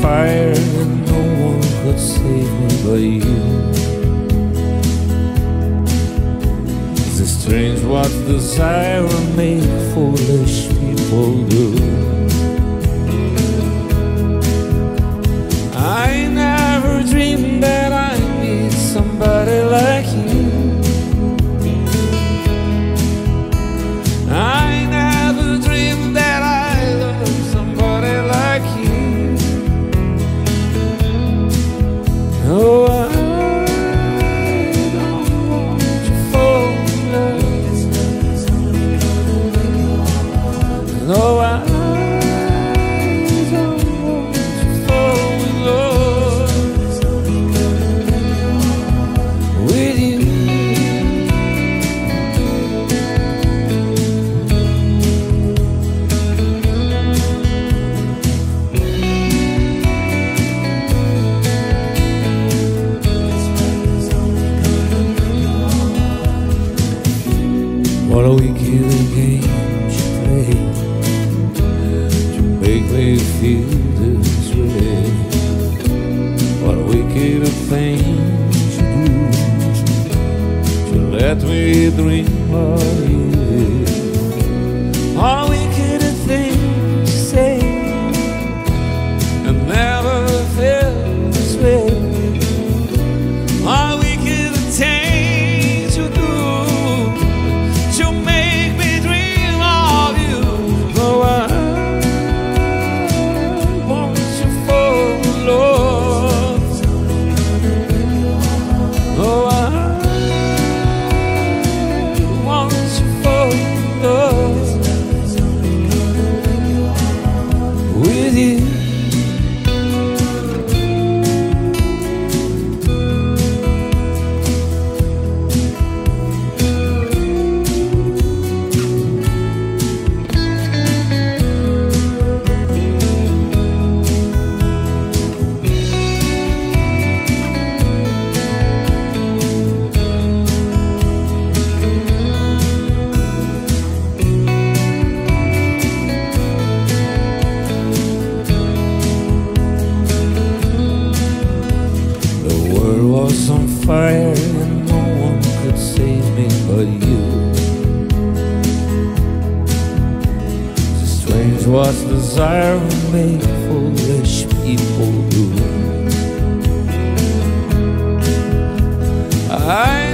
fire and no one could save me but you. It's strange what desire will make foolish people do. I never dreamed What a wicked game you play to make me feel this way. What a wicked thing you do to let me dream of you. What a wicked thing to say and never feel this way. World was on fire and no one could save me but you. Strange what desire will make foolish people do. I